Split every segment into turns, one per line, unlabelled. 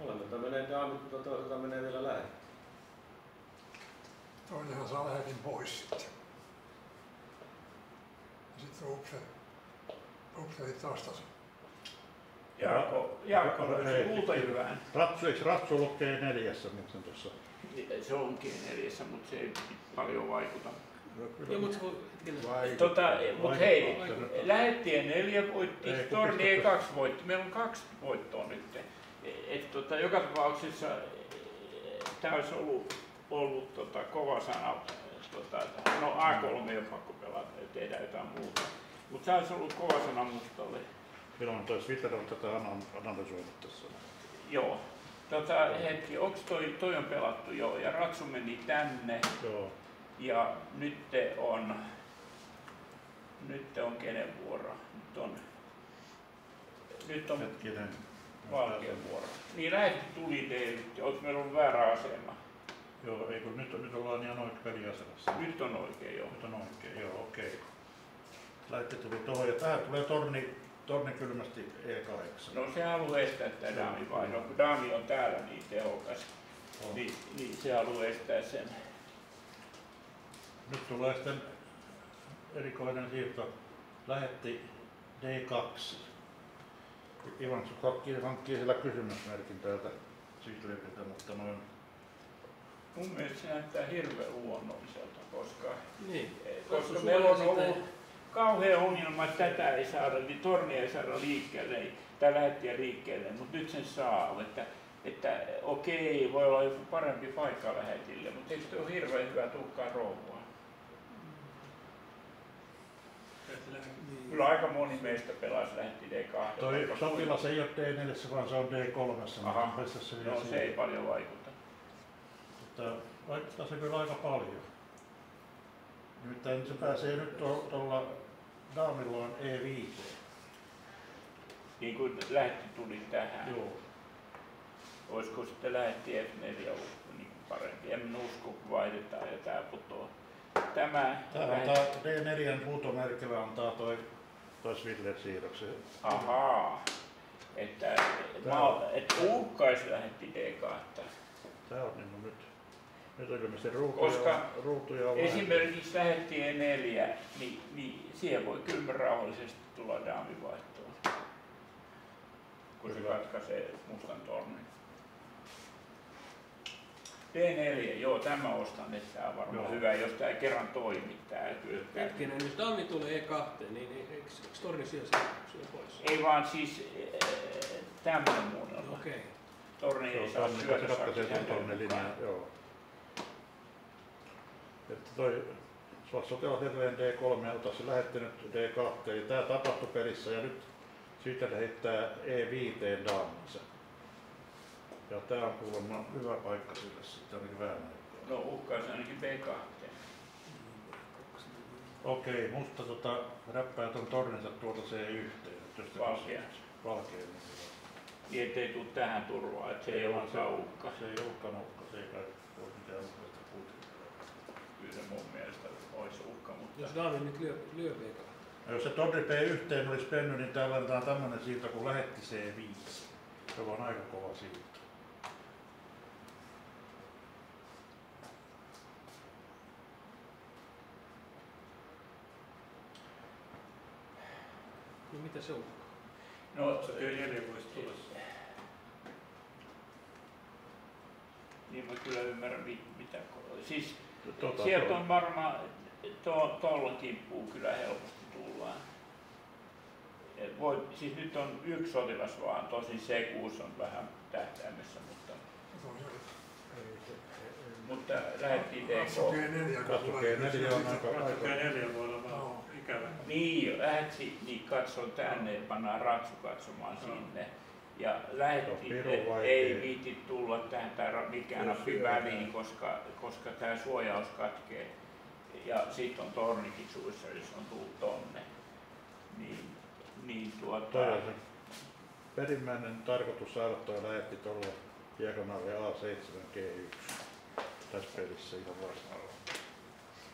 Molemmilta menee daamit, mutta toiselta menee vielä lähetti.
Toinenhan saa lähetin pois sitten. Ja sitten on upse, upselit taas
Jaakko, Jaakko löysi kultajyvään.
Ratsu, eikö Ratsu lukee neljässä muuten tuossa?
Se onkin neljässä, mutta se ei paljon vaikuta.
Joo, mutta
Tota, mutta hei, lähettien neljä voitti, Torni ei kaksi voitti. Meillä on kaksi voittoa nyt. Et, tota, joka tapauksessa tämä olisi ollut, ollut tota, kova sana. Tota, no A3 ei ole pakko pelata ja tehdä jotain muuta. Mutta se olisi ollut kova sana mustalle.
Milloin Twitter on tätä ana- analysoinut tässä?
Joo. Tota, hetki, onks toi, toi on pelattu joo, ja Ratsu meni tänne,
Joo.
ja nyt on, nyt on kenen vuoro? Nyt on, nyt on
Hetkinen.
Valkean vuoro. Niin lähetti tuli David, onko meillä ollut väärä asema?
Joo, ei kun nyt, nyt ollaan ihan oikein peliasemassa.
Nyt on oikein joo.
Nyt on oikein, joo, okei. Lähetti tuli tuohon ja tähän tulee torni, torni kylmästi E8.
No se haluaa estää tämä Dami vai no kun Dami on täällä niin tehokas,
On.
niin, niin se haluaa estää sen.
Nyt tulee sitten erikoinen siirto. Lähetti D2. Ivan hankkii, hankkii siellä kysymysmerkin täältä Siglipiltä, mutta noin
Mun mielestä se näyttää hirveän luonnolliselta, koska
Niin.
koska meillä on ollut kauhea ongelma, että tätä ei saada, niin tornia ei saada liikkeelle, ei- tai lähettiä liikkeelle, mutta nyt sen saa. Että, että okei, voi olla joku parempi paikka lähetille, mutta eikö se ole hirveän hyvä tuhkaa rouvaa?
Niin.
Kyllä aika moni meistä pelasi lähetti D2.
Toi sotilas ei ole D4, vaan se on D3.
Aha. No se ei paljon vaikuta.
Mutta vaikuttaa se kyllä aika paljon. Nimittäin se pääsee nyt tuo- tuolla daamillaan E5.
Niin kuin lähetti tuli tähän.
Joo.
Olisiko sitten lähetti F4 ollut niin parempi? En usko, kun vaihdetaan ja tämä putoaa. Tämä lähetti-
antaa D4 huutomerkillä antaa toi, toi Swidler siirroksen.
Ahaa. Että, maa, että uhkais lähetti D2.
Tää on niin nyt. Nyt on ilmeisesti ruutuja,
Koska
ruutuja on.
Esimerkiksi lähetti E4, niin, niin siihen voi kyllä rauhallisesti tulla daamivaihtoon. Kun se katkaisee mustan tornin. D4, joo tämä ostan, että tämä on varmaan
Joo.
hyvä, jos tämä kerran toimii, tämä hyökkää.
Hetkinen, jos Dami tulee E2, niin eikö, eikö Torni sen syö pois?
Ei vaan siis äh, tämmöinen muunnelma.
Okei. Okay.
Torni ei
on
saa syödä
se katkaisee
sakkia
sen linjaa,
mukaan.
joo. Että toi, sulla sotilas edelleen D3 ja ota se lähettänyt D2, eli tää tapahtui pelissä ja nyt siitä heittää E5 daaminsa. Ja tää on kuulemma hyvä paikka sille sitten ainakin vähän aikaa.
No uhkaisi ainakin B2.
Okei, musta tota räppää ton torninsa tuolta C1. Jos te-
Valkea.
Valkea. niin
Niin ettei tule tähän turvaan, että se ei
Ei
olekaan
se-
uhka.
Se ei olekaan uhka, se ei kai ole mitään uhkaista kuitenkaan.
Kyllä se mun mielestä olisi uhka, mutta
Jos Dami nyt lyö, lyö V2.
Ja jos se torni P1 olisi mennyt, niin täällä annetaan tämmöinen siirto kuin lähetti C5. Se on aika kova siirto.
Niin mitä se on?
no,
Se D4 voisi tulla.
niin mä kyllä ymmärrän mi- mitä. Siis
Tota,
sieltä
tuo-
on varmaan, to, tuolla kimppuun kyllä helposti tullaan. Et voi, siis nyt on yksi sotilas vaan, tosin C6 on vähän tähtäimessä, mutta, mutta DK.
G4, kun
Katso
tulee.
G4 on aika,
Katsokaa
aika
neljä voi olla
Joo.
Niin, lähetsi, niin katsoo tänne, pannaan ratsu katsomaan sinne. Ja
on vaikea.
ei viiti tulla tähän tai mikään nappi väliin, koska, koska tämä suojaus katkee. Ja sitten on tornikin suissa, jos on tullut tonne. Niin, niin tuota,
toi on se perimmäinen tarkoitus saada toi lähetti tuolla diagonaali A7 G1 tässä pelissä ihan varmaan.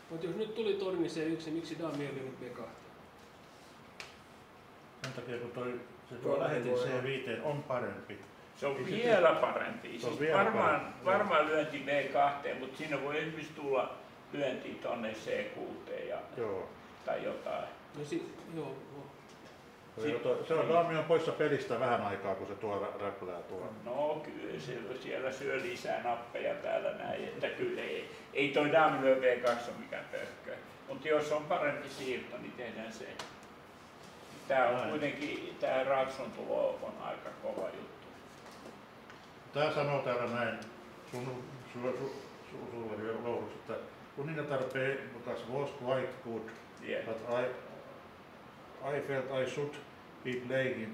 Mutta jos nyt tuli Torni C1, niin miksi Dami ei lyönyt V2?
Sen takia kun toi, se tuo lähetin
voi olla.
C5 on parempi,
Se on
Ei se
vielä parempi.
se on
Siis
vielä
varmaan,
parempi,
varmaan lyönti B2, mutta siinä voi esimerkiksi tulla lyönti tonne C6 ja,
Joo.
tai jotain.
No si, joo, joo.
Se on, se on Daami on poissa pelistä vähän aikaa, kun se tuo rä- räplää tuo.
No kyllä se siellä syö lisää nappeja täällä näin, että kyllä ei, ei toi Damilö V2 ole mikään pöhkö. Mutta jos on parempi siirto, niin tehdään se. Tää on kuitenkin, tää Ratsun tulo on aika kova juttu.
Tää sanoo täällä näin, sun, su, su, su, sulle Lourus, että kuningatar P was was quite good,
Yeah.
but I, I felt I should be playing it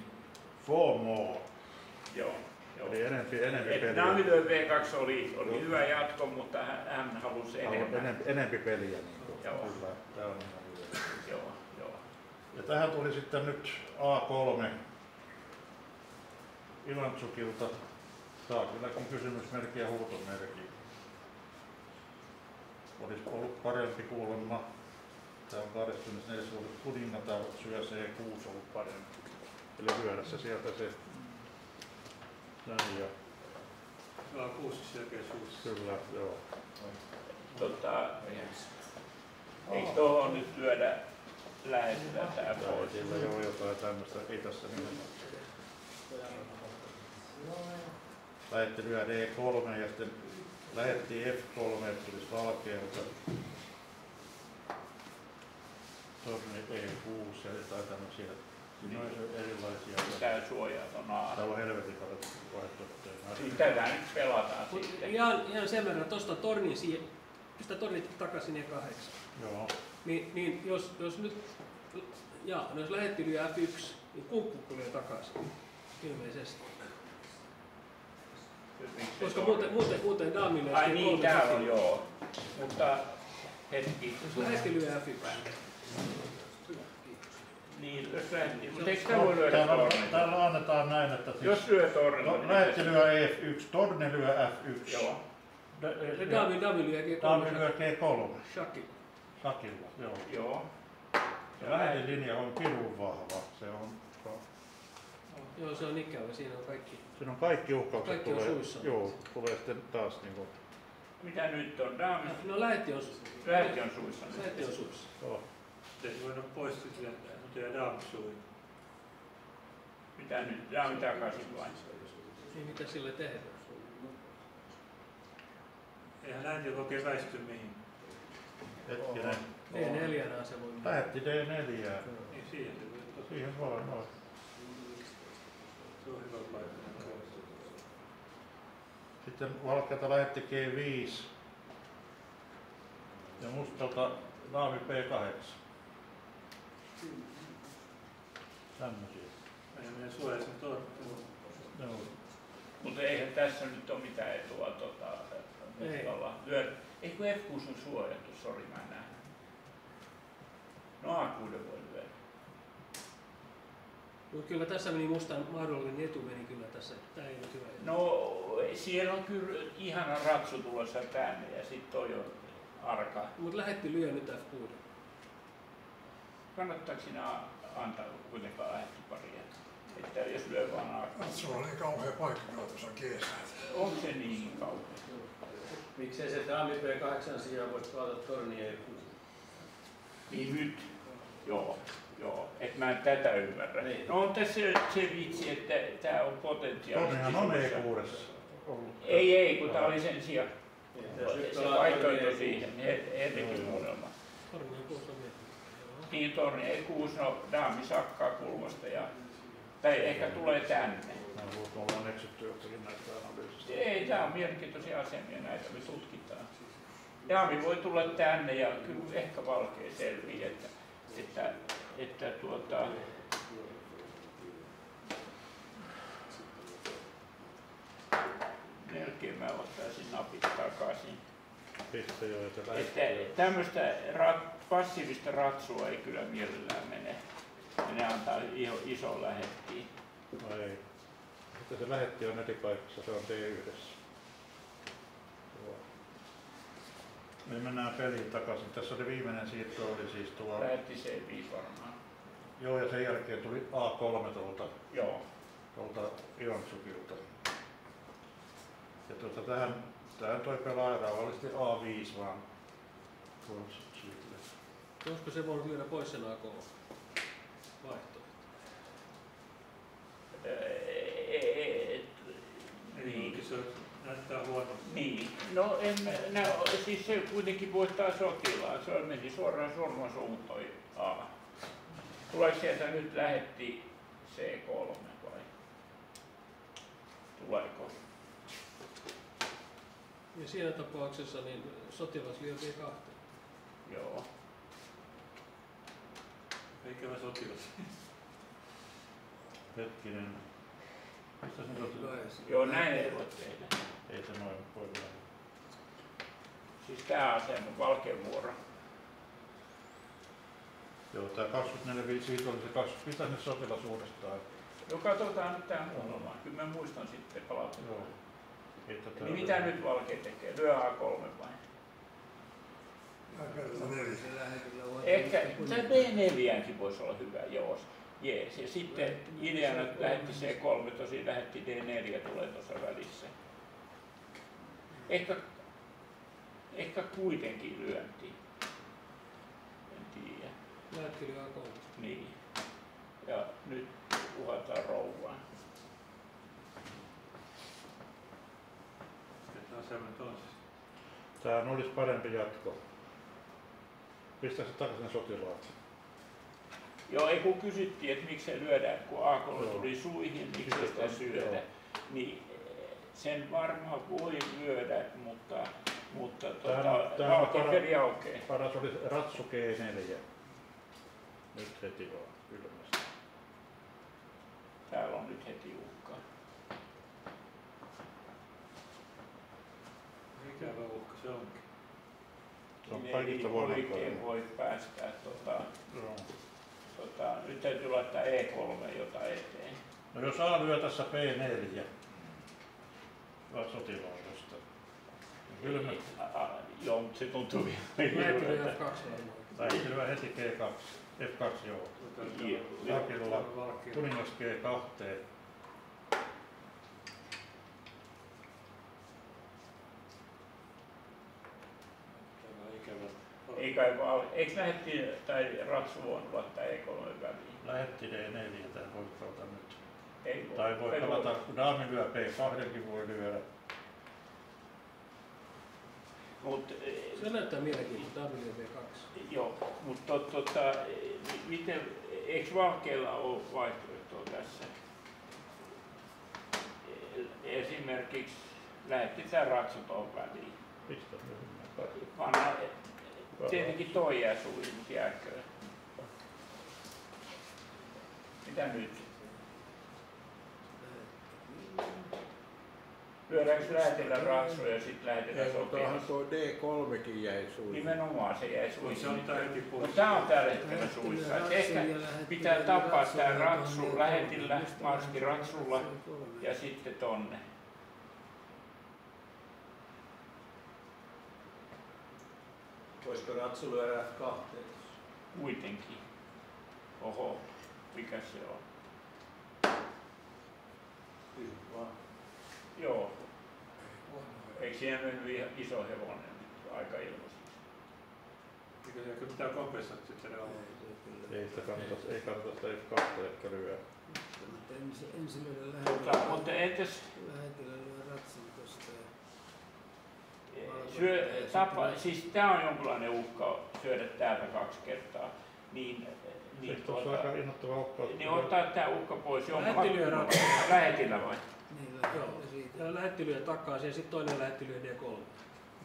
four more.
Joo, joo.
Eli enempi, enempi
Et
peliä.
Damilö V2 oli, oli
Joo.
hyvä jatko, mutta hän, hän halusi enemmän.
Enempi, enempi peliä. Niin kuin,
Joo.
Kyllä, tää on ihan hyvä.
Joo, joo.
Ja tähän tuli sitten nyt A3 Ivantsukilta. Saa kylläkin kysymysmerkki ja huutomerkki. Olisi ollut parempi kuulemma. Tämä on 24. ollut kuningatar syö C6 ollut parempi. Eli lyödä se sieltä se. Näin ja
Joo, kuusi selkeä suussa.
kyllä, joo.
Tota, eikö tuohon nyt lyödä lähettää tää pois?
sillä joo jotain tämmöistä, ei tässä nimellä. Lähetti lyö D3 ja sitten lähetti F3, että tulisi valkealta. Torni E6 ja jotain tämmöisiä. Siinä on erilaisia.
Tää suojaa ton A.
Täällä on helvetin paljon vaihtoehtoja.
Niin tätä nyt pelataan
Mut
sitten.
ihan, ihan sen verran, tuosta tornin siihen, pistä tornit takaisin ja kahdeksan.
Joo.
Niin, niin jos, jos nyt, ja no jos lähetti lyö F1, niin kumppu tulee takaisin. Ilmeisesti. Koska muuten, muuten, muuten daamille
Ai niin, täällä on joo. Mutta hetki.
Jos lähetti lyö F1.
Niin, jos lähetti. Mutta eikö tää voi lyödä
Täällä, annetaan näin, että siis,
Jos lyö tornit,
no,
niin
lähetti lyö F1, Torni lyö F1.
Joo.
Se daami, daami lyö
Daami
G3.
lyö G3.
Shaki.
Sakilla, joo.
Joo.
Ja lähetelinja on pirun vahva. Se on,
Joo, se on ikävä. Siinä on kaikki.
siinä on kaikki uhkaukset
Kaikki on
tulee,
suissa.
joo, tulee sitten taas niin kuin,
Mitä nyt on? Daami.
No lähetti on,
Lähetti on suissa
lähetti on suussa.
joo.
Ei voinut pois sitten, mutta jää daamsui.
Mitä nyt? Daami takaisin vain.
Niin mitä sille tehdään?
Eihän länti oikein väisty mihin.
Hetkinen.
D4 se voi mennä.
Lähetti D4.
Niin siihen se voi.
Siihen voi, noin.
Se on hyvä paikka.
Sitten valkeata lähetti G5. Ja mustalta naami P8. Tämmöisiä.
Meidän menee suojassa torttu.
Joo.
Mutta eihän tässä nyt ole mitään etua tota,
Ei.
mustalla. Lyö, ei kun F6 on suojattu, sori mä en nähnyt. No A6 voi lyödä.
Mutta kyllä tässä meni mustan mahdollinen etu meni kyllä tässä. Tää ei ole hyvä.
No siellä on kyllä ihana ratsu tulossa tänne ja sitten toi on arka.
Mutta lähetti lyö nyt F6.
Kannattaako sinä antaa kuitenkaan lähettiparia? Että jos lyö vaan A.
Se on niin kauhea paikka kyllä tuossa G.
Onko se niin kauan?
Miksei se daami P8 sijaan voisi pelata tornia ja
Niin nyt. Joo, joo. Et mä en tätä ymmärrä.
Niin.
No on tässä se, se vitsi, että tää on potentiaalisesti.
Tornihan on. E6 ollut.
Ei, ei, kun tää oli sen sijaan.
Nyt
Se vaihtoehto
tornia
siihen,
on miettinyt.
Niin torni ei kuusi, no daami sakkaa kulmasta ja tai ehkä tulee tänne.
Me ollaan eksytty jostakin näistä analyysistä.
Ei, tää on mielenkiintoisia asemia, näitä me tutkitaan. Daami voi tulla tänne ja kyllä ehkä valkea selviää, että, että, että tuota, melkein mä ottaisin napit takaisin.
Että
tämmöistä rat, passiivista ratsua ei kyllä mielellään mene ja ne antaa iso, iso lähetti.
No ei. Mutta se lähetti on eri paikassa, se on D1. Me mennään peliin takaisin. Tässä oli viimeinen siirto, oli siis tuo...
Lähetti C5 varmaan.
Joo, ja sen jälkeen tuli A3 tuolta.
Joo.
Tuolta Ionsukilta. Ja tuota, tähän, tähän toi pelaaja tavallisesti A5 vaan. Tuossa
Olisiko se voinut myydä pois sen
A3?
Niin. Se näyttää huonolta.
Niin, no en, no, siis se kuitenkin voittaa sotilaan, se meni suoraan sormasuun toi A. Tuleeko sieltä nyt lähetti C3 vai? Tuleeko?
Ja siinä tapauksessa niin sotilas lyö B2.
Joo.
Ikävä sotilas.
Hetkinen. Mistä se nyt
Joo, näin ei voi tehdä.
Ei se noin voi olla.
Siis tää on sen Valkeavuoro.
Joo, tää 24 siitä oli se 20. Mitä ne sotilas uudestaan?
No katsotaan nyt tää muutama. Kyllä mä muistan sitten palautetta.
Joo. Ei tätä
Niin mitä nyt Valkea tekee? Lyö A3 vai? Ehkä tämä B4 voisi olla hyvä, joo. Jees. Ja sitten ideana että lähetti C3, tosi lähetti D4 tulee tuossa välissä. Ehkä, ehkä kuitenkin lyönti. En tiedä.
Lähetti lyö AK.
Niin. Ja nyt uhataan rouvaa.
Tämä
olisi parempi jatko. Pistä se takaisin sotilaat.
Joo, ei kun kysyttiin, että miksi se lyödään, kun A3
Joo.
tuli suihin, miksi
Sitä
syödä. Niin eh, sen varmaan voi lyödä, mutta, mutta
on-
tota,
tää on
valkoperi aukeaa.
Paras oli Ratsu G4. Nyt heti vaan kylmästi.
Täällä on nyt heti uhkaa.
Ikävä uhka se onkin.
Se on
Niin
kaikista
ei oikein
voimakkain.
voi päästää. Tota,
Joo.
Tota, nyt täytyy laittaa E3 jota eteen.
No jos A lyö tässä P4, vaan sotilaallista. Kylmästi.
A- a- Joo, mutta se tuntuu vielä.
F2 varmaan.
Tai lyö heti G2. F2 joo.
Valkea.
kuningas G2.
Tämä on ikävä.
Ei kai vaan, eikö lähetti tai Ratsu voinut laittaa E3 väliin?
Lähetti D4, tää voi pelata nyt.
Ei voi.
Tai voi
Ei
pelata, kun daami lyö P2, voi lyödä.
Mut, eh,
Se näyttää mielenkiintoista. WB2.
Joo, mutta tot, tota, miten, eikö Valkealla ole vaihtoehtoa tässä? Eh, Esimerkiksi lähetti tämä Ratsu tuohon väliin.
Pistä.
Vanha, tietenkin toi jää suihin, mutta jääkö? Mitä nyt? Lyödäänkö lähetillä Ratsu ja sitten lähetetään
Ei, mutta onhan
sotilas?
tuo D3kin jäi suihin.
Nimenomaan se jäi suihin.
se on pois.
Mutta tämä on tällä hetkellä suissa. Ehkä pitää tappaa tämä ratsu lähetillä, mahdollisesti ratsulla ja sitten tonne.
Voisiko Ratsu lyödä F2?
Kuitenkin. Oho, mikä se on?
Vaan.
Joo, eikö siinä mennyt ihan iso hevonen nyt aika ilmeisesti?
Eikö se mitään kompensaatiota sitten ole?
Ei sitä kannata, ei kannata sitä F2 ehkä lyö.
Ensin, ensin lyödä
Mutta,
lähetillä,
mutta entäs
lähetillä lyö ratsin tosta ja
syö, tapa, siis tämä on jonkinlainen uhka syödä täältä kaksi kertaa. Niin, niin,
Sitten on
tuota,
aika innoittava uhka.
niin ottaa tämä uhka pois. Onko
Lähetti lyö
hakku-
ratsulla.
Lähetillä vai?
niin
Joo.
lähetillä siitä.
Ja lähetti lyö takaisin ja sitten toinen lähetti lyö D3.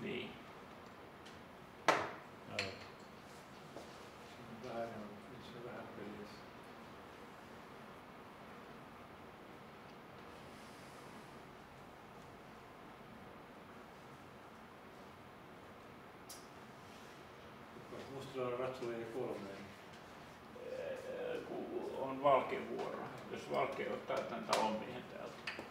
Niin.
Joo.
Vähän enemmän, nyt se on vähän pelissä. Mustalla ratsulla ei kolme.
Ee, kun on Valken vuoro. Jos Valke ottaa tämän talon miehen täältä.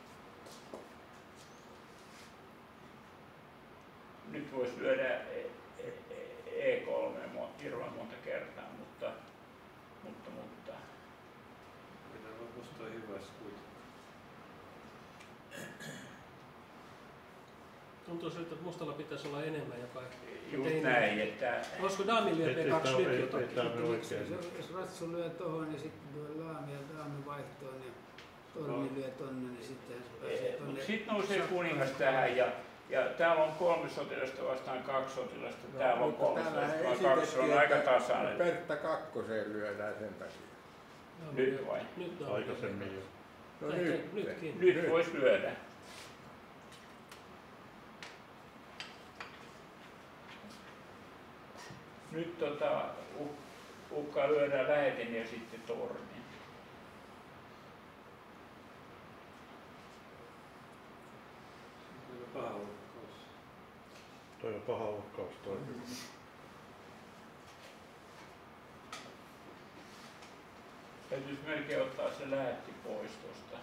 Nyt voisi lyödä E- E- E3 mo- hirveän monta kertaa, mutta, mutta, mutta
Pitää olla musta hyvä kuitenkin.
Tuntuu siltä, että mustalla pitäisi olla enemmän joka
Just
Tein-
näin, että
Olisiko Daamin lyö
Ei- ei
B2
tää-
nyt
ei-
jotakin?
Jos ratsu lyö tohon, niin sitten tuo laami ja daami vaihtoon ja torni lyö tonne, niin sitten se pääsee tonne.
Sitten nousee kuningas tähän ja, ja täällä on kolme sotilasta vastaan kaksi sotilasta. Täällä on kolme sotilasta vastaan kaksi, se on aika tasainen.
Pertta kakkoseen lyödään sen takia.
Daami
Nyt vai?
Nyt Daami lyö
Aikaisemmin jo.
No nyt.
nytkin.
Nyt voisi lyödä. Nyt tota, u- ukkaa lyödään lähetin ja sitten tornin.
Paha uhkaus.
Toi on paha uhkaus toi.
Täytyisi melkein ottaa se lähetti pois tosta.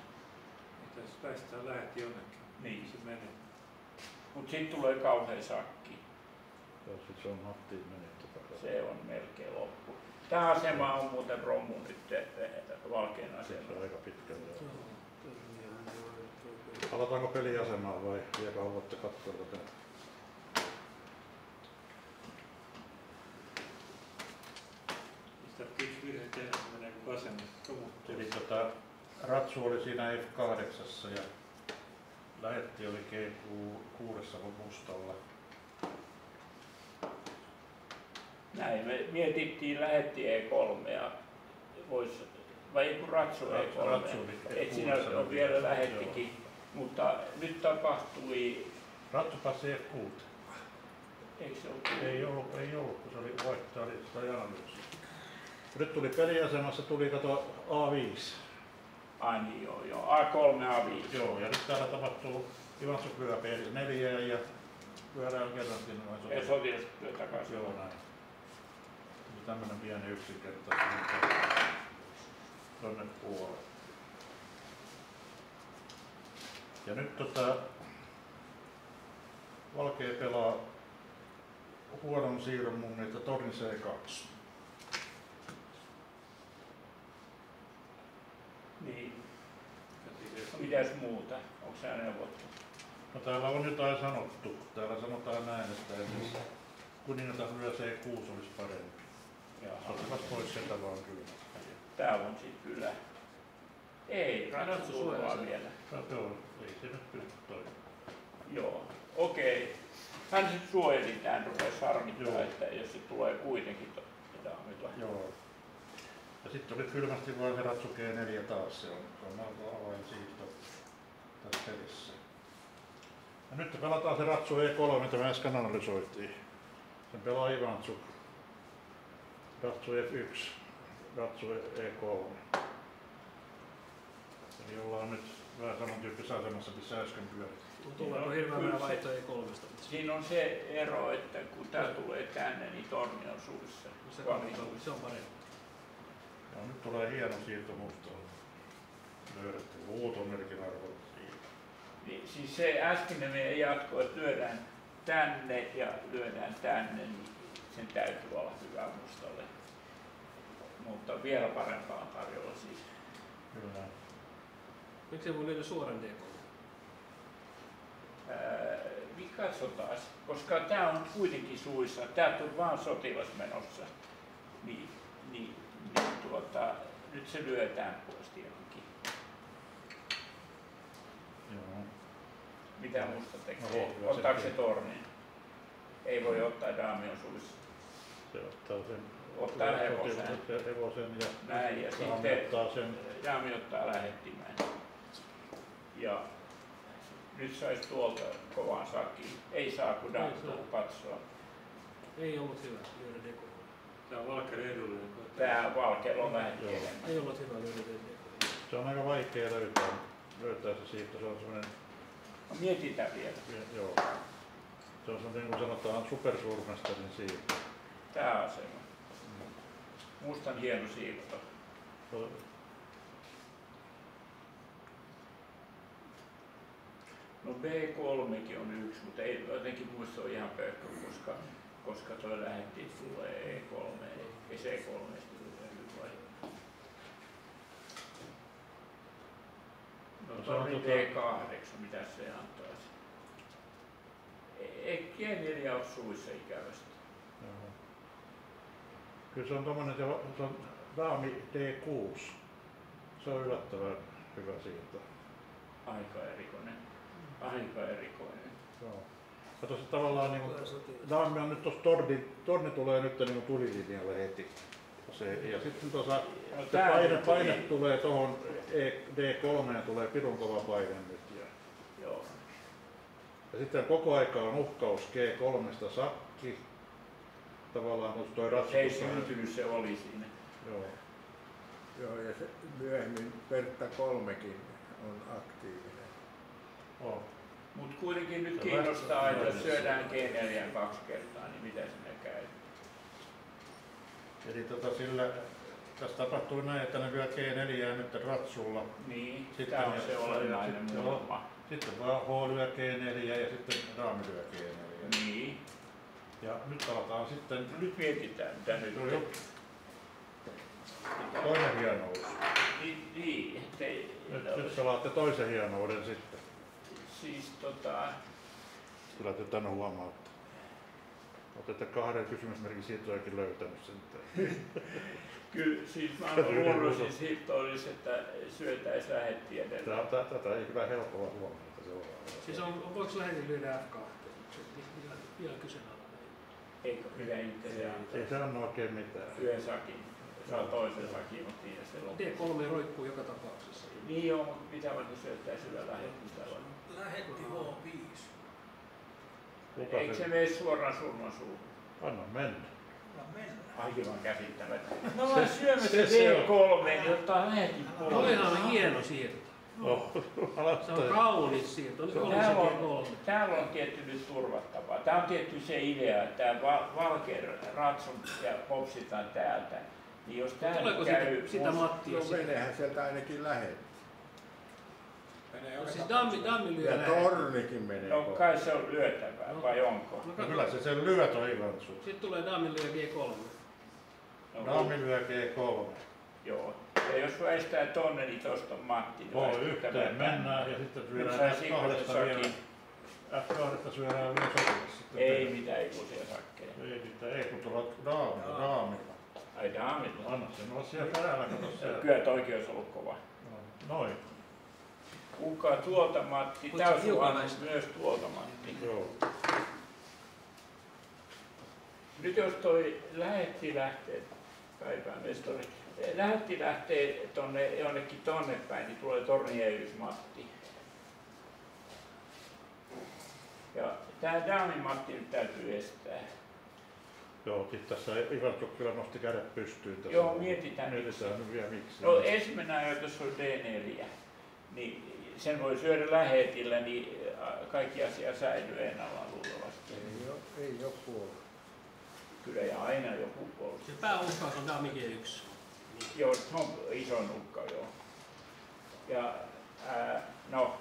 Pitäisi päästää lähetti jonnekin.
Niin.
Se menee.
Mut sit tulee kauhea sakki.
Joo, sit se on Mattiin menetty.
Se on melkein loppu. Tämä asema on muuten romu nyt, eh, valkean
Se
asema.
on aika
tuo-
Palataanko peliasemaan vai vieläkö haluatte katsoa tätä?
Sitä yksi virhe tehdä, se menee kuin.
Eli tota, Ratsu oli siinä F8 ja lähetti oli G6 mustalla.
Näin, me mietittiin lähetti E3 ja vois, vai joku ratsu E3.
Ratsu
Et
F6
siinä on vielä lähettikin, mutta nyt tapahtui,
Ratsu passi F6.
eikö se ollut?
Ei ollut, ei ollut, kun se oli vaihtaa, oli sitä analyysiä. Nyt tuli peliasemassa, tuli kato A5.
Ai niin joo, joo, A3, A5.
Joo, ja nyt täällä tapahtuu Ivansu pyörä P4 ja pyörää kerrankin noin
Ja sotilastyö takaisin.
Joo, näin. Ja tämmönen pieni yksinkertainen tonne puolelle. Ja nyt tota, Valkea pelaa huonon siirron mun niitä Torni C2.
Niin, mitäs muuta? Onko se neuvottu?
No täällä on jotain sanottu. Täällä sanotaan näin, että esimerkiksi kuningatar lyö C6 olisi parempi. Ottapas pois sieltä vaan kyllä.
Tää on sit kyllä. Ei,
Ratsu
ratsu
suojaa
turvaa
sen.
vielä.
No, joo, ei se nyt pysty toimimaan.
Joo, okei. Hän sitten suojeli tämän, rupesi harmittaa, että jos se tulee kuitenkin to- daamilla.
Joo. Ja sitten oli kylmästi vaan se ratsu G4 taas, se on, se on melko avainsiirto tässä pelissä. Ja nyt pelataan se ratsu E3, mitä me äsken analysoitiin. Sen pelaa Ivansuk. Ratsu F1, ratsu E3. Eli ollaan nyt vähän samantyyppisessä asemassa, missä äsken pyörittiin.
Tuleeko hirveän
Kyllä
vähän
se-
vaihtoja kolmesta?
Siinä on se ero, että kun tämä tulee tänne, niin torni on suissa.
Se,
Vali
on,
suissa.
se on parempi.
Ja nyt tulee hieno siirto mustalla. Löydetty huutomerkin arvolla.
Niin, siis se äskeinen meidän jatko, että lyödään tänne ja lyödään tänne, niin sen täytyy olla hyvä mustalle. Mutta vielä parempaa on tarjolla siis.
Kyllä.
Miksi ei voi lyödä suoran D3?
Ää, niin katsotaan, koska tämä on kuitenkin suissa, täältä on vaan sotilas menossa, niin, niin, niin tuota, nyt se lyötään pois tietenkin.
Joo.
Mitä musta tekee?
Se
Ottaako se tornin? Ei voi ottaa daamion suissa.
Se ottaa sen,
Ottaa hevosen.
se hevosen ja
Näin, ja sitten
ottaa sen.
daami ottaa lähettimään. Ja nyt saisi tuolta kovan sakin. Ei saa, kun daami
Ei saa.
tuu katsoa.
Ei ollut hyvä lyödä D3.
Tämä on Valkeri edullinen.
Tää valkealla on vähän.
Ei ollut hyvä lyödä D3.
Se on aika vaikea löytää, löytää se siitä. Se on semmoinen,
No, Mietitään vielä.
joo. Se on semmoinen, niin kuin sanotaan, supersuurmestarin siirto.
Tää asema. Mustan hieno siirto.
On-
No B3 on yksi, mutta ei jotenkin muista ole ihan pökkö, koska, koska toi lähetti tulee E3, ei C3 nyt vai. No
on tota-
D8, mitä se antaisi? ei G4 ole suissa ikävästi.
Kyllä se on tommonen, se on, se on Daami D6. Se on yllättävän hyvä siirto.
Aika erikoinen. Aika erikoinen.
Joo. Ja tuossa tavallaan niin kuin, on nyt tuossa torni, torni tulee nyt niin kuin tulilinjalle heti. Se, ja sitten tuossa se paine, paine tulee tuohon E, D3 ja tulee pirun kova paine nyt. Ja,
Joo.
ja sitten koko aika on uhkaus G3 sakki. Tavallaan kun toi ratsu
Se ei syntynyt, se oli siinä.
Joo.
Joo, ja se myöhemmin Pertta kolmekin on aktiivinen.
Oh.
Mutta kuitenkin nyt
Se
kiinnostaa, että jos syödään G4 kaksi kertaa, niin mitä sinne käy.
Eli tota sillä, tässä tapahtui näin, että ne lyö G4 nyt ratsulla.
Niin,
Sitten
tämä on se
ja
olennainen
sitten-
muutama.
Sitten vaan H lyö G4 ja sitten Daami lyö G4.
Niin.
Ja nyt aletaan sitten
Nyt mietitään, mitä nyt
joo. toinen hienous.
Niin, niin ettei,
Nyt, nyt salaatte toisen hienouden sitten.
siis tota,
Kyllä te tänne huomaatte. Olette kahden kysymysmerkin siirtojakin löytänyt sen.
kyllä siis mä luulisin siitä olisi, että syötäisiin lähettiä
tää- Tätä ei kyllä helpolla huomata seuraavaa.
Siis on, on voiko lähetin lyödä F2? Se on vielä, vielä kyseenalainen.
Eikö kyllä itse
Ei se anna oikein mitään.
yhden sakin. Saa toisen sakin, mutta niin se on.
D3 roikkuu joka tapauksessa.
Niin joo, mutta mitä vaikka syöttää sillä lähettistä
Lähetti H5.
Kuka
Eikö se mene suoraan surman suuhun?
Anna mennä.
Aivan käsittämättä. No mä syömässä
Se- se on.
D3, niin ottaa lähetin pois.
Olihan hieno siirto.
Oh,
Se on kaunis siirto. Nyt
Täällä
G3.
on, täällä on tietty nyt turvattavaa. Tämä on tietty se idea, että tämä va- Valker, Ratsun ja popsitaan täältä. Niin jos tää
Tuleeko sitä,
käy
sitä
must-
Mattia
No menehän sieltä ainakin lähet.
No, siis dammi, dammi lyö
Ja tornikin menee
No kai se on lyötävää,
No.
vai onko?
No,
No kyllä se sen lyö toi.
Sitten tulee dammi lyö G3.
No,
Daami lyö G3.
Joo. Ja jos väistää tonne, niin tosta on Matti. niin väistää
yhteen mennään ja sitten syödään
sai
F2
Sikulisakin.
vielä. F2 syödään vielä sitten.
Ei
perään.
mitään ikuisia sakkeja.
Ei mitään, ei kun tuolla daami, daami.
Ai daamilla.
Anna sen olla siellä päällä, kato siellä.
Kyllä toikin olisi ollut kova.
Noin.
Kuulkaa tuolta Matti,
näistä.
myös tuolta Matti.
Joo.
Nyt jos toi lähetti lähtee, päivään mestori, lähetti lähtee tonne, jonnekin tonne päin, niin tulee tornieys Matti. Ja tää Daami Matti nyt täytyy estää.
Joo, sitten tässä Ivansuk kyllä nosti kädet pystyyn tässä.
Joo, mietitään
Mietitään nyt vielä miksi.
No ensimmäinen ajatus on D4, niin sen voi syödä lähetillä, niin kaikki asia säilyy ennallaan luultavasti.
Ei oo, ei oo kuollut.
Kyllä ja aina joku puolustus.
Se pääuhkaus on dammi G1.
Joo, se on iso nukka, joo. Ja ää, no,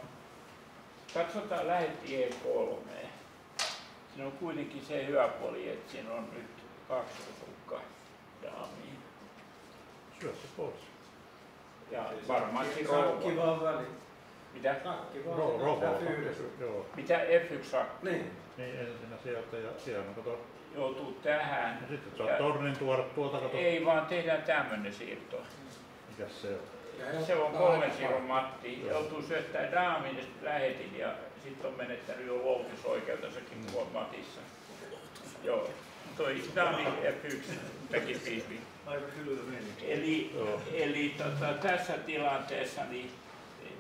katsotaan lähetti E3. Siinä on kuitenkin se hyvä puoli, että siinä on nyt kaksi osukkaa daamiin.
Syö se pois.
Ja varmaankin rouva.
vaan väliin.
Mitä?
Sakki vaan.
Ro,
yhdessä.
Joo.
Mitä F1 sakki?
Niin.
Niin ensin sieltä ja siellä kato.
Joutuu tähän.
Ja sitten saa
Ja-
tornin tuoda tuolta kato.
Ei vaan tehdään tämmöinen siirto.
Mikäs se on?
Se on kolmen siirron Matti. Joutuu syöttämään daamin ja sitten lähetin ja sitten on menettänyt jo luovutusoikeutensakin tuolla Matissa. Joo. Toi daami F1 teki piipi.
Aika kylmä meni.
Eli,
Joo.
eli tota, tässä tilanteessa niin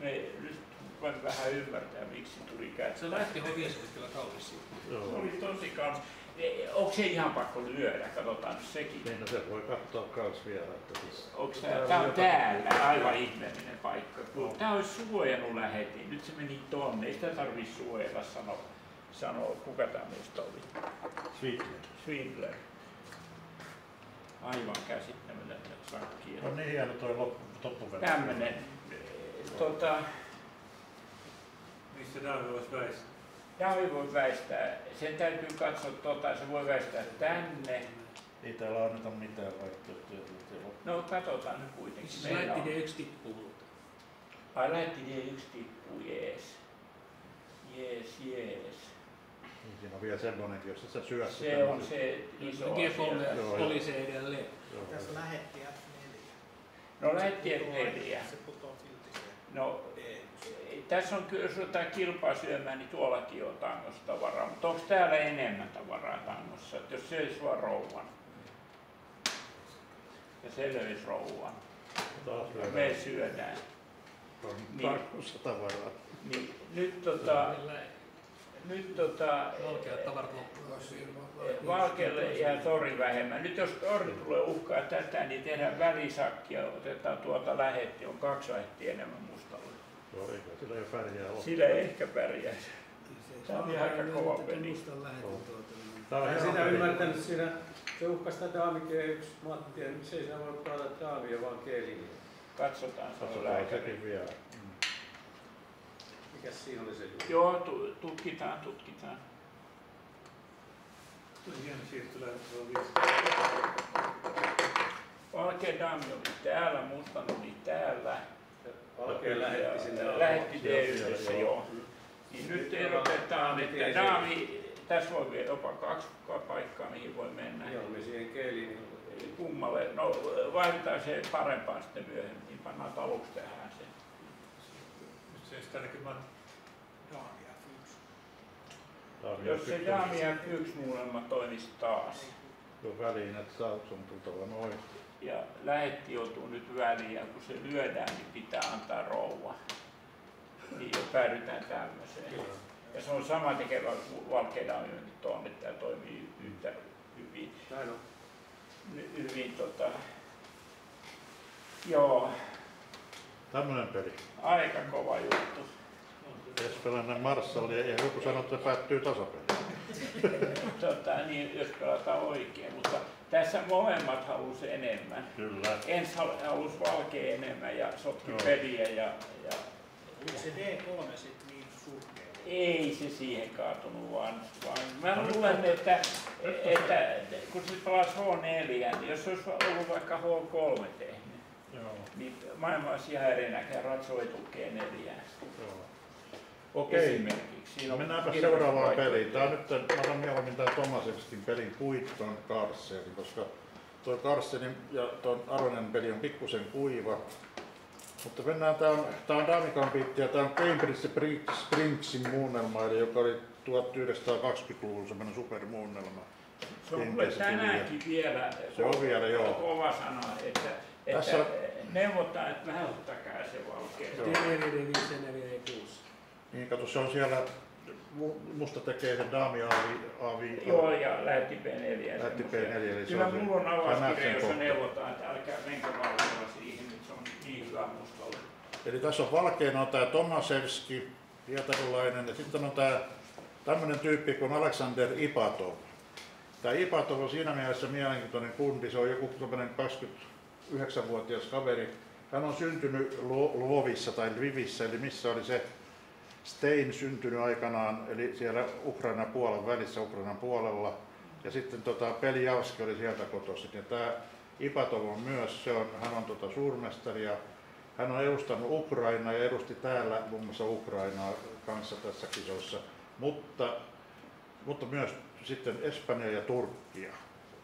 me nyt voimme vähän ymmärtää, miksi tuli käy.
Se lähti H5 oli kyllä kaunis.
Se oli tosi kaunis. E, Onko se ihan pakko lyödä? Katsotaan nyt sekin.
Niin, no se voi katsoa kans vielä, että siis...
Onko tää, tää on täällä aivan ihmeellinen paikka. Kun tää olisi suojannut lähetin, nyt se meni tonne, ei sitä tarvii suojella sanoa. Sano, kuka tää meistä oli?
Sweet.
Swindler. Aivan käsittämätöntä sakkia.
On niin hieno toi loppu.
Tämmönen. eh, Tota,
Missä Daami voisi väistää?
Davi voi väistää, sen täytyy katsoa tota, se voi väistää tänne.
Ei täällä anneta mitään vaihtoehtoja.
No katsotaan nyt kuitenkin.
Siis
Meillä
lähetti
on.
D1 tippuu.
Ai lähetti D1 tippuu, jees. Jees, jees.
Niin Siinä on vielä semmoinenkin, jos sä syö sitä.
Se on se iso asia.
G3
Joo,
oli se edelleen.
Joo,
Tässä lähetti F4.
No lähetti F4.
Se putoo filtiseen.
No, tässä on kyllä, jos jotain kilpaa syömään, niin tuollakin on tangossa tavaraa, mutta onko täällä enemmän tavaraa tangossa? Että jos söisi vaan rouvan ja se löisi rouvan, ja me syödään,
On
Niin.
tavaraa.
niin nyt tota, nyt tota,
valkeat tavarat.
Valkealle jää tori vähemmän. Nyt jos tori tulee uhkaa tätä, niin tehdään välisakki ja otetaan tuolta lähetti. On kaksi lähettiä enemmän mustalla.
Joo, eikä sillä jo pärjää ole.
Sillä ei ehkä pärjäisi. Tää on ihan aika kova peli.
Tää on
sitä ymmärtänyt siinä, se uhkasi tätä daami G1 Mattia, niin miksei siinä voi pelata daamia vaan G-linjaa.
Katsotaan, se on
Katsotaan sekin vielä. Mm.
Mikäs siinä oli se juttu?
Joo, tu- tutkitaan, tutkitaan.
Tuo hieno siirtylä, se on viisi.
Valkea dami oli täällä, mustan oli täällä.
Valkea lähetti sinne.
Lähetti
Siellä,
D1,
siellä,
joo. Niin nyt erotetaan, että daami, tässä voi vielä jopa kaksi paikkaa, mihin voi mennä.
Mieluummin siihen G-linjalle.
Eli kummalle, no vaihdetaan se parempaan sitten myöhemmin, niin pannaan aluksi tähän se.
Nyt se ei sitä näkymään.
Daami F1.
Tää on
Jos se Dami F1 muunnelma toimisi taas,
Tuo väliin, että oot sun tultava noin.
Ja lähetti joutuu nyt väliin, ja kun se lyödään, niin pitää antaa rouva. Niin jo päädytään tämmöiseen. Ja se on sama tekevä kuin valkea Dami tuonne, tämä toimii yhtä hyvin.
Näin on.
Hyvin tota, joo,
Tämmönen peli.
aika kova juttu.
Espanjan Marsalli ja joku sanoo, että se päättyy tasapeliin.
tota, niin, jos pelataan oikein, mutta tässä molemmat halusi enemmän.
Kyllä.
Ens hal- halusi valkea enemmän ja sotki
Joo.
peliä ja, ja
Oliko se D3 sitten niin surkea?
ei se siihen kaatunut, vaan, vaan mä luulen, että, että kun se pelasi H4, niin jos se olisi ollut vaikka H3 tehnyt,
Joo.
niin maailma olisi ihan erinäköinen, ratso ei tukee neljään.
Joo. Okei.
Esimerkiksi. Siinä on
Mennäänpä seuraavaan peliin. Tää on
peli.
nyt, mä otan mieluummin tämän Tomasevskin pelin Puitton Carlsenin, koska tuo Carlsenin ja tuon Aronen peli on pikkusen kuiva. Mutta mennään, tää on, tää on Damikampiitti ja tää on Cambridge Spring- Springsin muunnelma, eli joka oli 1920-luvulla semmoinen supermuunnelma.
Se on mulle tänäänkin vielä,
Se on vielä, joo.
kova sana, että, että
Tässä-
neuvotaan, että vähän ottakaa se valkea.
Joo.
D4, D5, D4, D6.
Niin kato, se on siellä, mu- musta tekee sen Dami Aavi, Aavi
Joo, ja lähetti P4.
Lähetti
semmosia.
P4, eli se
Kyllä
se-
mulla on avauskirja,
sen
jossa neuvotaan, että älkää menkö valkealla siihen, että se on niin hyvä mustalla.
Eli tässä on valkeana on tämä Tomasevski, pietarilainen, ja sitten on tämä tämmöinen tyyppi kuin Aleksander Ipatov. Tämä Ipatov on siinä mielessä mielenkiintoinen kundi, se on joku tämmöinen 29-vuotias kaveri. Hän on syntynyt Lu- Lvovissa tai Lvivissä, eli missä oli se Stein syntynyt aikanaan, eli siellä Ukrainan puolen välissä, Ukrainan puolella. Ja sitten tota, Pelijavski oli sieltä kotoisin. Ja tämä Ipatov on myös, se on, hän on tota suurmestari ja hän on edustanut Ukrainaa ja edusti täällä muun muassa Ukrainaa kanssa tässä kisoissa, mutta, mutta myös sitten Espanja ja Turkkia.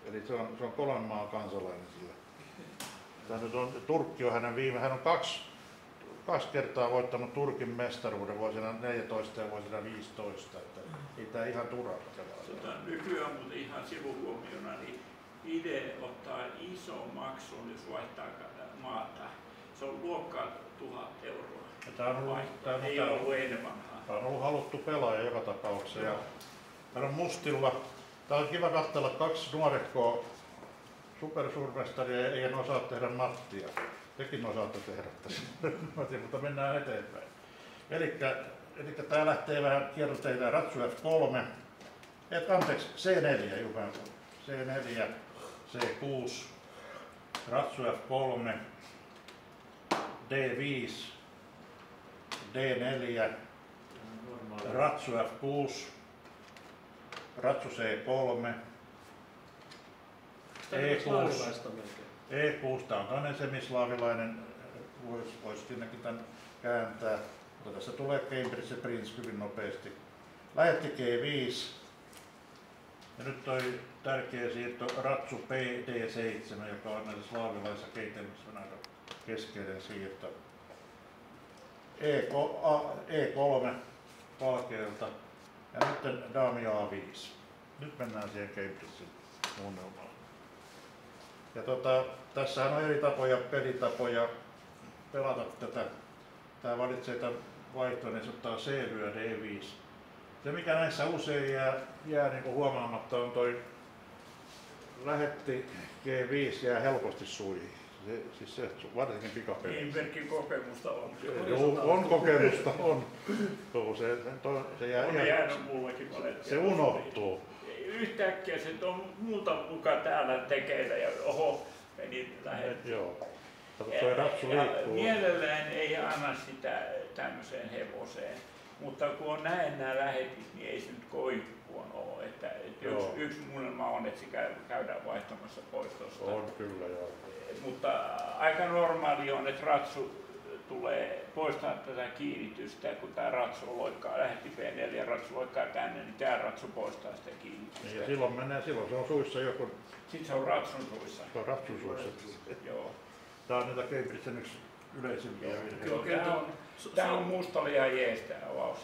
Eli se on, se on kolmen maan kansalainen sillä. Tämä nyt on, Turkki on hänen viime, hän on kaksi, kaksi kertaa voittanut Turkin mestaruuden vuosina 14 ja vuosina 15, että ei tämä ihan turhaa.
Tota, nykyään muuten ihan sivuhuomiona, niin IDE ottaa ison maksun, jos vaihtaa maata. Se on luokkaa tuhat euroa.
Ja Tämä on ollut, tämä on,
Ei
tämä
ollut ennen vanhaa.
tämä on ollut haluttu pelaaja joka tapauksessa. Ja hän on mustilla. Tämä on kiva katsella kaksi nuorekkoa supersuurmestaria, ei en osaa tehdä mattia. Tekin osaatte tehdä tässä, mutta mennään eteenpäin. Elikkä, elikkä tämä lähtee vähän kierroteitä Ratsu F3, et, anteeksi, C4 Juhan. C4, C6, Ratsu F3, D5, D4, Ratsu F6, Ratsu C3, E6.
Slavilaista melkein.
E6 tämä on toinen semislaavilainen, voisi vois sinnekin tämän kääntää, mutta tässä tulee Cambridge Prince hyvin nopeasti. Lähetti G5, Ja nyt toi tärkeä siirto Ratsu PD7, joka on näissä slaavilaisissa keitelmissä aika keskeinen siirto. E3, A- E3 valkeelta ja nyt Dami A5. Nyt mennään siihen Cambridgein muunnelmaan. Ja tota, tässähän on eri tapoja, pelitapoja pelata tätä. Tää valitsee tämän vaihtoehdon, niin se ottaa C-lyö D5. Se mikä näissä usein jää, jää niin huomaamatta on toi lähetti G5 jää helposti suihin. Se, siis se, varsinkin pikapelissä.
Niinverkin kokemusta on.
Joo, on kokemusta, on. Joo, se, se, se jää
On
ihan,
jäänyt
se
kerrat.
unohtuu.
Yhtäkkiä se on muuta muka täällä tekeillä ja oho, meni lähetti.
Joo. Toi
Ja
liikkuu.
Mielellään ei anna sitä tämmöiseen hevoseen, mutta kun on näin nämä lähetit, niin ei se nyt kovin huono ole. Että, että yksi, yksi unelma on, että se käy, käydään vaihtamassa pois tuosta.
On kyllä, joo.
Mutta aika normaali on, että ratsu tulee poistaa tätä kiinnitystä, kun tämä ratsu loikkaa, lähetti P4 ja ratsu loikkaa tänne, niin tämä ratsu poistaa sitä
Niin,
kiinnitystä.
ja silloin menee, silloin se on suissa joku,
Sitten se on ratsun suissa.
se on ratsun suissa.
Joo.
Tää on niitä Cambridgein yksi yleisimpiä virheitä.
Kyllä, tämä on, tämä on ihan jees tämä avaus.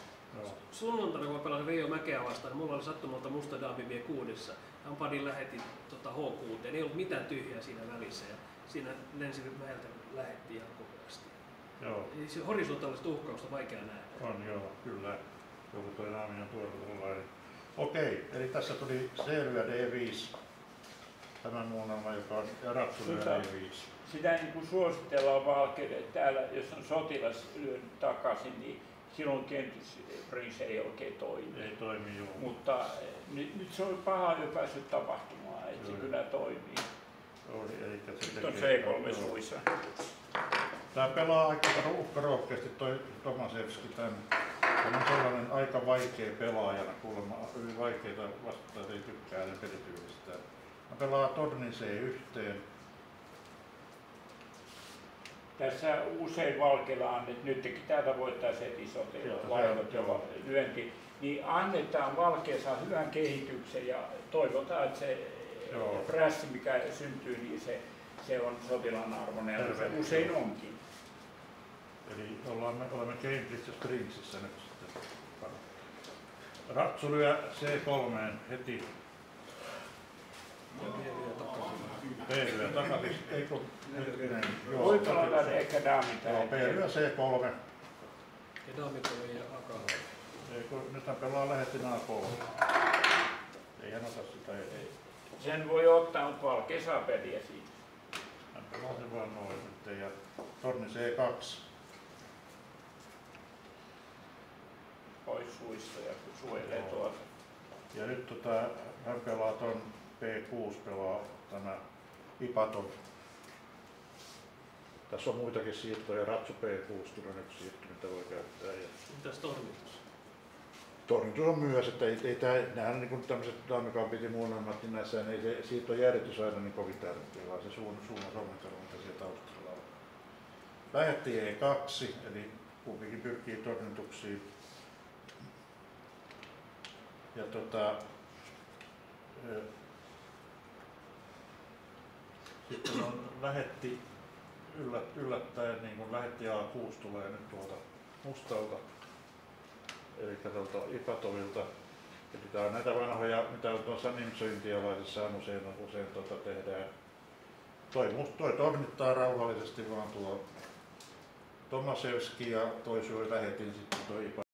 Sunnuntaina kun pelasin Veijo Mäkeä vastaan, niin mulla oli sattumalta musta daami vie kuudessa. Hampani lähetti tota H6, ei ollut mitään tyhjää siinä välissä ja siinä lensi mäeltä lähetti ihan kokeasti.
Joo,
se horisontaalista uhkausta vaikea nähdä.
on joo, kyllä. Joku toi naami on tuolla tuollainen. Okei, eli tässä tuli C-lyö D5. Tämä muunnelma, joka on
Tota-
D5.
Sitä niin kuin suositellaan valkeille, että täällä jos on sotilas lyönyt takaisin, niin silloin kentys Prince ei oikein toimi.
Ei toimi juu.
Mutta eh, nyt, nyt se on paha jo päässyt tapahtumaan, että se
Joo.
kyllä toimii.
Oli, eli se
Nyt on
tekee-
C3
joo.
suissa.
Tää pelaa aika uhkarohkeasti toi Tomasevski tän. Hän on sellainen aika vaikea pelaajana kuulemma, hyvin vaikeita vastustajat ei tykkää hänen pelityylistään. Hän pelaa Tornin C1,
Tässä usein valkeilla annettu, nytkin täältä voittaisi heti vaihot
joo.
ja lyönti, niin annetaan valkea saa hyvän kehityksen ja toivotaan, että se prässi, mikä syntyy, niin se, se on sotilaan arvoinen se usein onkin.
Eli ollaan, me olemme Cambridge Springsissä nyt sitten. Ratsu lyö C3 heti. P lyö takaisin, ei kun hetkinen, joo,
Voi pelata ehkä daami
joo, P lyö C3,
Ja daami tuli ja AK.
ei kun nythän pelaa lähetin A3. Ei hän ota sitä, ei.
Sen voi ottaa, mutta valkea saa peliä siitä.
Hän pelaa sen vaan noin ja torni C2.
Pois suista ja suojelee tuota.
Ja nyt tota, hän pelaa ton P6 pelaa tämä Ipaton. Tässä on muitakin siirtoja, Ratsu P6 tulee yksi siirto, mitä voi käyttää. Ja
Mitäs tornitus?
tornitus on myös, että ei, ei tää, nämä niin tämmöiset daamikampiti muunnelmat, niin näissä ei se siirtojärjestys aina niin kovin tärkeä, vaan se suunnan, suunnan sovittelu, mitä siellä taustalla on. Lähetti E2, eli kumpikin pyrkii tornituksiin. Ja tota, sitten on lähetti yllät, yllättäen, niin kuin lähetti A6 tulee nyt tuolta mustalta, eli tuolta Ipatovilta. Eli tää on näitä vanhoja, mitä on tuossa nimsointialaisessa usein, usein tuota tehdään. Toi, toi tornittaa rauhallisesti vaan tuo Tomasevski ja toi sui lähetin sitten toi Ipa